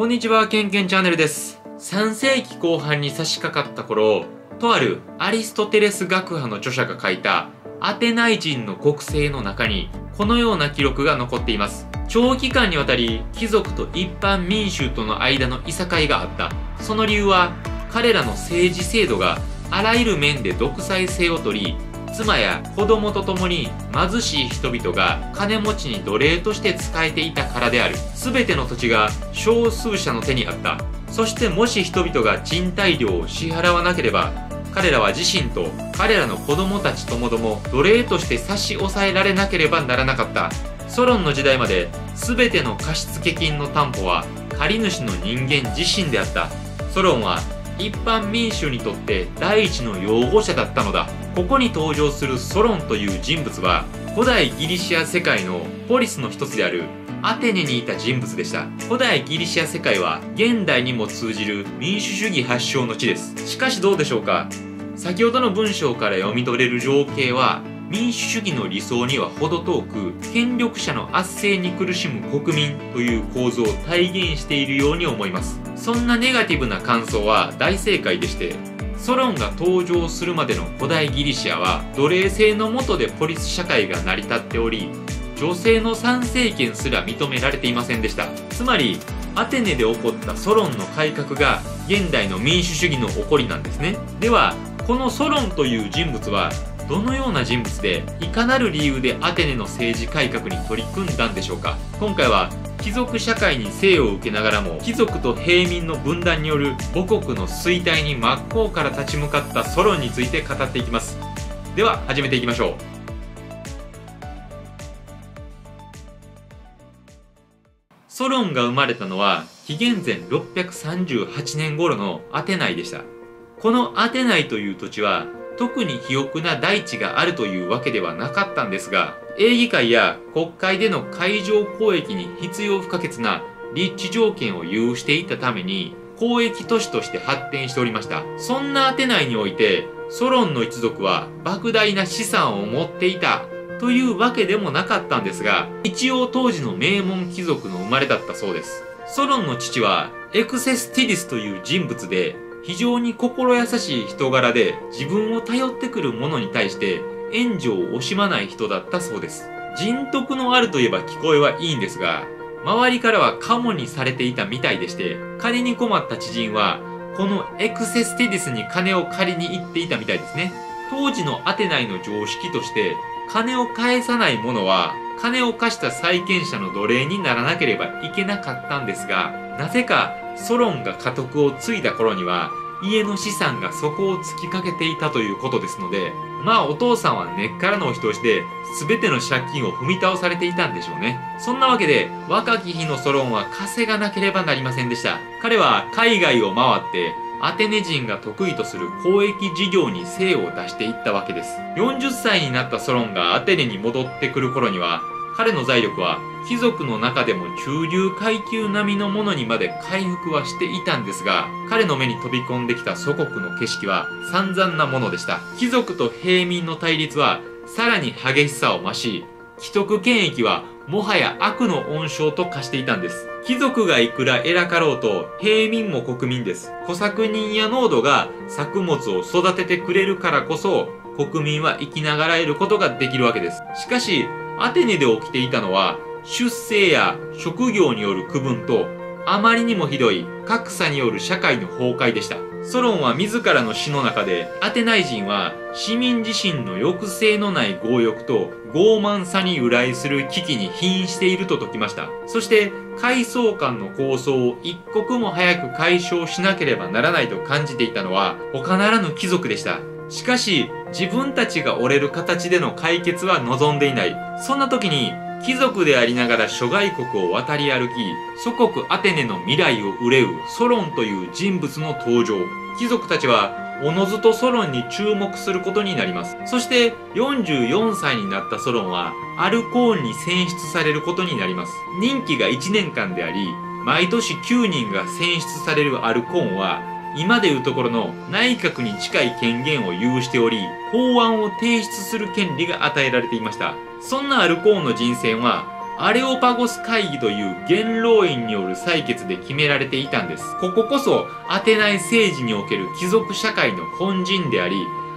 こんにちは、ケンケンチャンネルです。3世紀後半に差し掛かった頃、とあるアリストテレス学派の著者が書いたアテナイ人の国政の中にこのような記録が残っています。長期間にわたり貴族と一般民衆との間のいさかいがあった。その理由は彼らの政治制度があらゆる面で独裁性を取り、妻や子供と共に貧しい人々が金持ちに奴隷として仕えていたからである。すべての土地が少数者の手にあった。そしてもし人々が賃貸料を支払わなければ、彼らは自身と彼らの子供たちともども奴隷として差し押さえられなければならなかった。ソロンの時代まで全ての貸付金の担保は借主の人間自身であった。ソロンは一般民衆にとって第一の擁護者だったのだ。ここに登場するソロンという人物は古代ギリシア世界のポリスの一つであるアテネにいた人物でした。古代ギリシア世界は現代にも通じる民主主義発祥の地です。しかしどうでしょうか？先ほどの文章から読み取れる情景は民主主義の理想には程遠く権力者の圧政に苦しむ国民という構造を体現しているように思いますそんなネガティブな感想は大正解でしてソロンが登場するまでの古代ギリシアは奴隷制の下でポリス社会が成り立っており女性の参政権すら認められていませんでした。つまりアテネで起こったソロンの改革が現代の民主主義の起こりなんですね。ではこのソロンという人物はどのような人物でいかなる理由でアテネの政治改革に取り組んだんでしょうか。今回は貴族社会に生を受けながらも貴族と平民の分断による母国の衰退に真っ向から立ち向かったソロンについて語っていきます。では始めていきましょう。ソロンが生まれたのは紀元前638年頃のアテナイでした。このアテナイという土地は特に肥沃な大地があるというわけではなかったんですが、営議会や国会での海上交易に必要不可欠な立地条件を有していたために、交易都市として発展しておりました。そんなアテナイにおいて、ソロンの一族は莫大な資産を持っていたというわけでもなかったんですが、一応当時の名門貴族の生まれだったそうです。ソロンの父はエクセスティディスという人物で、非常に心優しい人柄で自分を頼ってくる者に対して援助を惜しまない人だったそうです。人徳のあるといえば聞こえはいいんですが、周りからはカモにされていたみたいでして、金に困った知人は、このエクセステディスに金を借りに行っていたみたいですね。当時のアテナイの常識として、金を返さない者は、金を貸した債権者の奴隷にならなければいけなかったんですが、なぜかソロンが家督を継いだ頃には家の資産が底を突きかけていたということですのでまあお父さんは根っからのお人をして全ての借金を踏み倒されていたんでしょうね。そんなわけで若き日のソロンは稼がなければなりませんでした。彼は海外を回ってアテネ人が得意とする交易事業に精を出していったわけです40歳になったソロンがアテネに戻ってくる頃には彼の財力は貴族の中でも中流階級並みのものにまで回復はしていたんですが、彼の目に飛び込んできた祖国の景色は散々なものでした。貴族と平民の対立はさらに激しさを増し、既得権益はもはや悪の温床と化していたんです。貴族がいくら偉かろうと平民も国民です。小作人や農奴が作物を育ててくれるからこそ国民は生きながらえることができるわけです。しかし、アテネで起きていたのは出生や職業による区分とあまりにもひどい格差による社会の崩壊でした。ソロンは自らの詩の中でアテナイ人は市民自身の抑制のない強欲と傲慢さに由来する危機に瀕していると説きました。そして階層間の構想を一刻も早く解消しなければならないと感じていたのは他ならぬ貴族でした。しかし自分たちが折れる形での解決は望んでいない。そんな時に貴族でありながら諸外国を渡り歩き、祖国アテネの未来を憂うソロンという人物の登場。貴族たちはおのずとソロンに注目することになります。そして44歳になったソロンはアルコーンに選出されることになります。任期が1年間であり、毎年9人が選出されるアルコーンは今でいうところの内閣に近い権限を有しており、法案を提出する権利が与えられていました。そんなアルコーンの人選は、アレオパゴス会議という元老院による採決で決められていたんです。こここそアテナイ政治における貴族社会の本陣であり、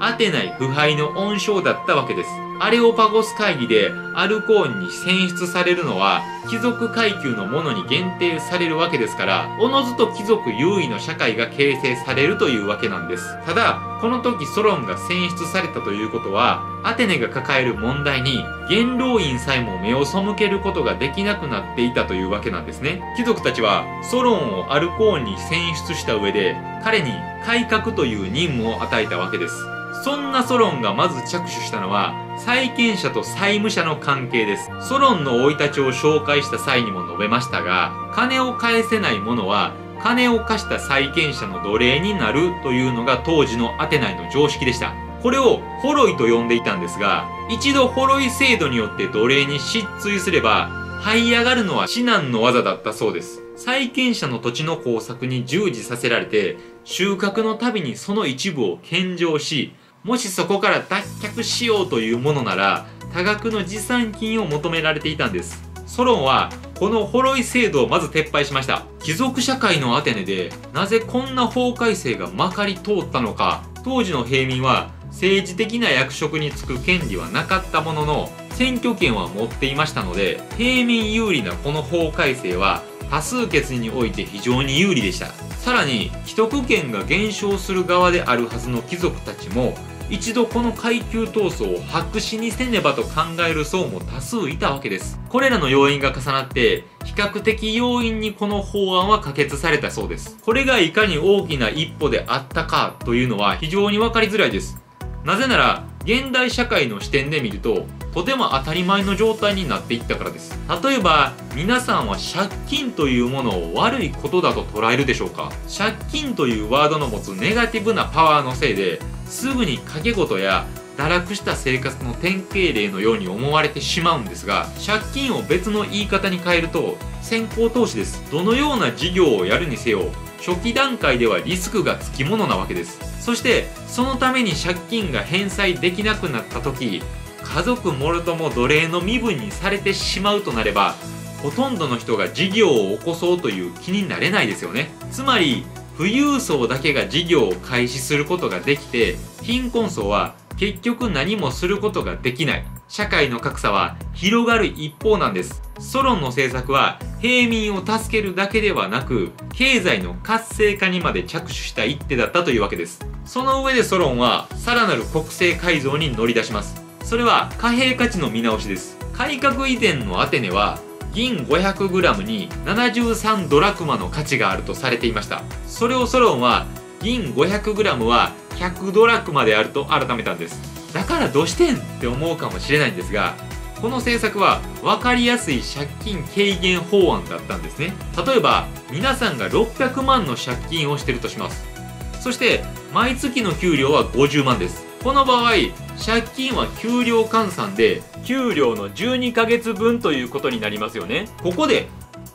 アテナイ腐敗の温床だったわけです。アレオパゴス会議でアルコーンに選出されるのは貴族階級のものに限定されるわけですからおのずと貴族優位の社会が形成されるというわけなんです。ただこの時ソロンが選出されたということはアテネが抱える問題に元老院さえも目を背けることができなくなっていたというわけなんですね。貴族たちはソロンをアルコーンに選出した上で彼に改革という任務を与えたわけです。そんなソロンがまず着手したのは債権者と債務者の関係です。ソロンの生い立ちを紹介した際にも述べましたが、金を返せない者は金を貸した債権者の奴隷になるというのが当時のアテナイの常識でした。これをホロイと呼んでいたんですが、一度ホロイ制度によって奴隷に失墜すれば、這い上がるのは至難の技だったそうです。債権者の土地の工作に従事させられて、収穫のたびにその一部を献上し、もしそこから脱却しようというものなら多額の持参金を求められていたんです。ソロンはこのホロイ制度をまず撤廃しました。貴族社会のアテネでなぜこんな法改正がまかり通ったのか。当時の平民は政治的な役職に就く権利はなかったものの選挙権は持っていましたので平民有利なこの法改正は多数決において非常に有利でした。さらに既得権が減少する側であるはずの貴族たちも一度この階級闘争を白紙にせねばと考える層も多数いたわけです。これらの要因が重なって比較的要因にこの法案は可決されたそうです。これがいかに大きな一歩であったかというのは非常に分かりづらいです。なぜなら現代社会の視点で見るととても当たり前の状態になっていったからです。例えば皆さんは借金というものを悪いことだと捉えるでしょうか。借金というワードの持つネガティブなパワーのせいですぐに掛け事や堕落した生活の典型例のように思われてしまうんですが借金を別の言い方に変えると先行投資です。どのような事業をやるにせよ初期段階ではリスクがつきものなわけです。そしてそのために借金が返済できなくなった時家族もろとも奴隷の身分にされてしまうとなればほとんどの人が事業を起こそうという気になれないですよね。つまり富裕層だけが事業を開始することができて貧困層は結局何もすることができない。社会の格差は広がる一方なんです。ソロンの政策は平民を助けるだけではなく経済の活性化にまで着手した一手だったというわけです。その上でソロンはさらなる国政改造に乗り出します。それは貨幣価値の見直しです。改革以前のアテネは銀 500g に73ドラクマの価値があるとされていました。それをソロンは銀 500g は100ドラクマであると改めたんです。だからどうしてんって思うかもしれないんですがこの政策は分かりやすい借金軽減法案だったんですね。例えば皆さんが600万の借金をしてるとします。そして毎月の給料は50万です。この場合借金は給料換算で給料の12ヶ月分ということになりますよね。ここで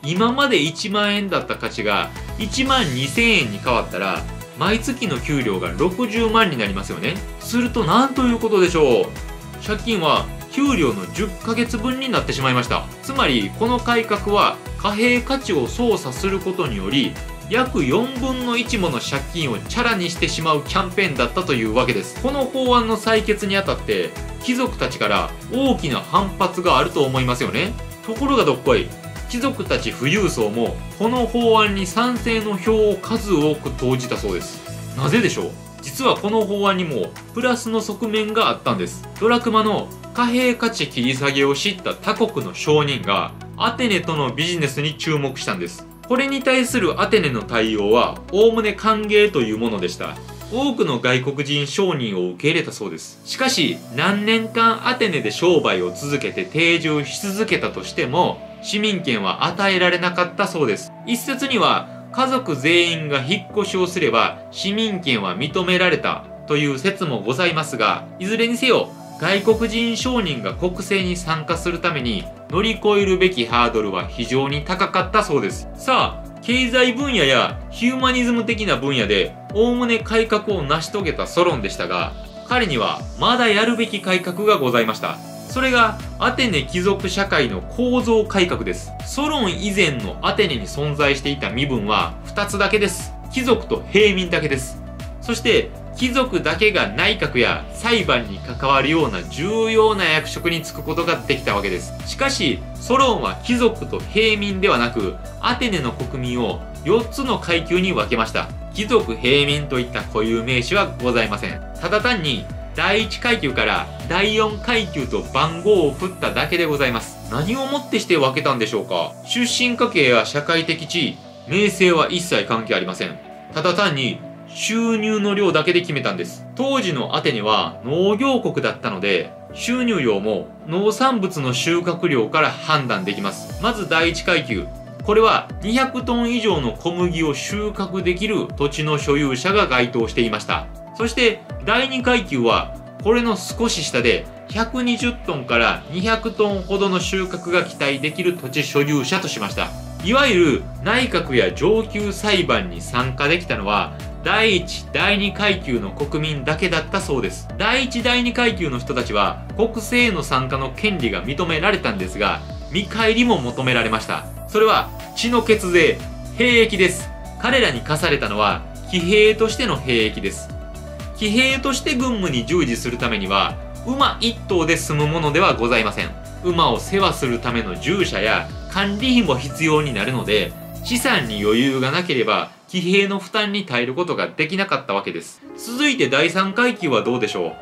今まで1万円だった価値が1万2000円に変わったら毎月の給料が60万になりますよね。すると何ということでしょう。借金は給料の10ヶ月分になってしまいました。つまりこの改革は貨幣価値を操作することにより約4分の1もの借金をチャラにしてしまうキャンペーンだったというわけです。この法案の採決にあたって貴族たちから大きな反発があると思いますよね。ところがどっこい貴族たち富裕層もこの法案に賛成の票を数多く投じたそうです。なぜでしょう？実はこの法案にもプラスの側面があったんです。ドラクマの貨幣価値切り下げを知った他国の商人がアテネとのビジネスに注目したんです。これに対するアテネの対応はおおむね歓迎というものでした。多くの外国人商人を受け入れたそうです。しかし何年間アテネで商売を続けて定住し続けたとしても市民権は与えられなかったそうです。一説には家族全員が引っ越しをすれば市民権は認められたという説もございますがいずれにせよ外国人商人が国政に参加するために乗り越えるべきハードルは非常に高かったそうです。さあ経済分野やヒューマニズム的な分野でおおむね改革を成し遂げたソロンでしたが彼にはまだやるべき改革がございました。それがアテネ貴族社会の構造改革です。ソロン以前のアテネに存在していた身分は2つだけです。貴族と平民だけです。そして貴族だけが内閣や裁判に関わるような重要な役職に就くことができたわけです。しかしソロンは貴族と平民ではなくアテネの国民を4つの階級に分けました。貴族平民といった固有名詞はございません。ただ単に第1階級から第4階級と番号を振っただけでございます。何をもってして分けたんでしょうか？出身家系や社会的地位名声は一切関係ありません。ただ単に収入の量だけで決めたんです。当時のアテネは農業国だったので収入量も農産物の収穫量から判断できます。まず第1階級。これは200トン以上の小麦を収穫できる土地の所有者が該当していました。そして第2階級はこれの少し下で120トンから200トンほどの収穫が期待できる土地所有者としました。いわゆる内閣や上級裁判に参加できたのは第1、第2階級の国民だけだったそうです。第1、第2階級の人たちは国政への参加の権利が認められたんですが、見返りも求められました。それは血の血税、兵役です。彼らに課されたのは騎兵としての兵役です。騎兵として軍務に従事するためには、馬一頭で済むものではございません。馬を世話するための従者や管理費も必要になるので、資産に余裕がなければ騎兵の負担に耐えることができなかったわけです。続いて第3階級はどうでしょう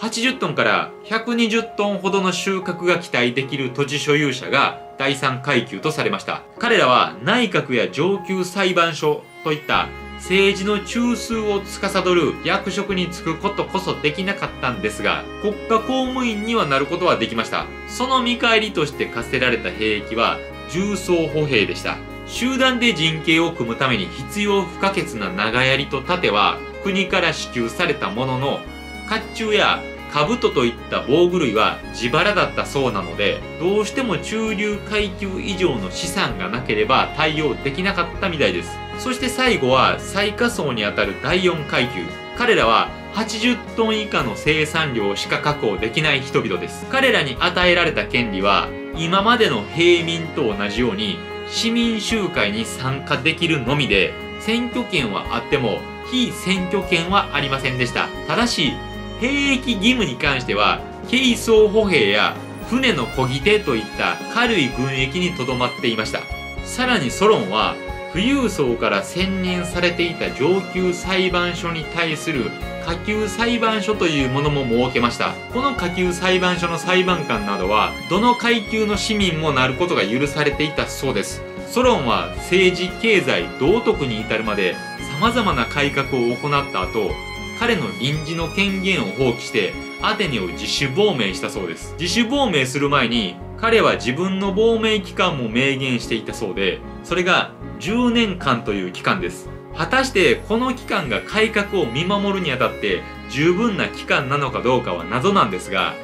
？80トンから120トンほどの収穫が期待できる土地所有者が第3階級とされました。彼らは内閣や上級裁判所といった政治の中枢を司る役職に就くことこそできなかったんですが、国家公務員にはなることはできました。その見返りとして課せられた兵役は重装歩兵でした。集団で陣形を組むために必要不可欠な長槍と盾は国から支給されたものの、甲冑や兜といった防具類は自腹だったそうなので、どうしても中流階級以上の資産がなければ対応できなかったみたいです。そして最後は最下層にあたる第4階級。彼らは80トン以下の生産量しか確保できない人々です。彼らに与えられた権利は、今までの平民と同じように市民集会に参加できるのみで、選挙権はあっても、非選挙権はありませんでした。ただし、兵役義務に関しては、軽装歩兵や船の漕ぎ手といった軽い軍役にとどまっていました。さらにソロンは、富裕層から選任されていた上級裁判所に対する下級裁判所というものも設けました。この下級裁判所の裁判官などは、どの階級の市民もなることが許されていたそうです。ソロンは政治、経済、道徳に至るまで様々な改革を行った後、彼の臨時の権限を放棄してアテネを自主亡命したそうです。自主亡命する前に彼は自分の亡命期間も明言していたそうで、それが10年間という期間です。果たしてこの期間が改革を見守るにあたって十分な期間なのかどうかは謎なんですが、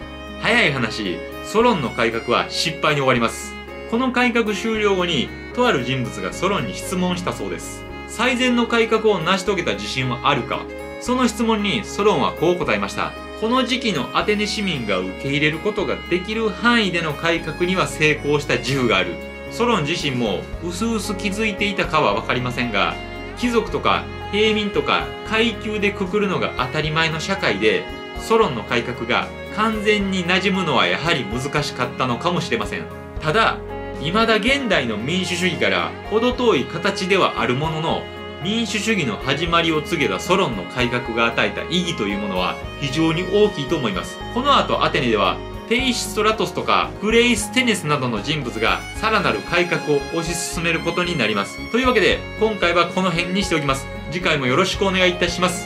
早い話、ソロンの改革は失敗に終わります。この改革終了後に、とある人物がソロンに質問したそうです。最善の改革を成し遂げた自信はあるかその質問にソロンはこう答えました。この時期のアテネ市民が受け入れることができる範囲での改革には成功した自負がある。ソロン自身も薄々気づいていたかはわかりませんが、貴族とか平民とか階級でくくるのが当たり前の社会で、ソロンの改革が完全に馴染むのはやはり難しかったのかもしれません。ただ、未だ現代の民主主義から程遠い形ではあるものの、民主主義の始まりを告げたソロンの改革が与えた意義というものは非常に大きいと思います。この後アテネではテイシストラトスとかグレイス・テネスなどの人物がさらなる改革を推し進めることになります。というわけで今回はこの辺にしておきます。次回もよろしくお願いいたします。